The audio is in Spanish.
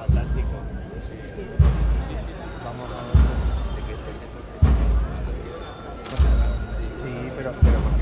Fantástico. Vamos a ver. Sí, pero, pero